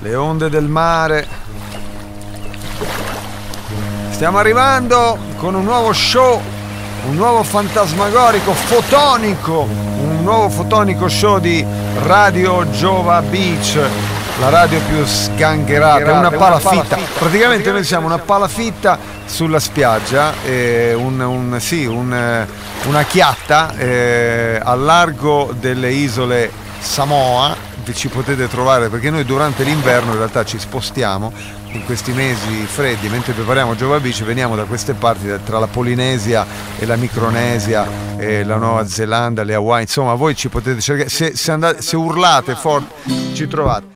le onde del mare. Stiamo arrivando con un nuovo show, un nuovo fantasmagorico, fotonico, un nuovo fotonico show di Radio Giova Beach, la radio più sgangherata, una palafitta. Praticamente noi siamo una palafitta sulla spiaggia, eh, un, un, sì, un, una chiatta eh, al largo delle isole Samoa ci potete trovare perché noi durante l'inverno in realtà ci spostiamo in questi mesi freddi mentre prepariamo Giova Beach veniamo da queste parti tra la Polinesia e la Micronesia e la Nuova Zelanda, le Hawaii. Insomma voi ci potete cercare. Se, se, andate, se urlate forte ci trovate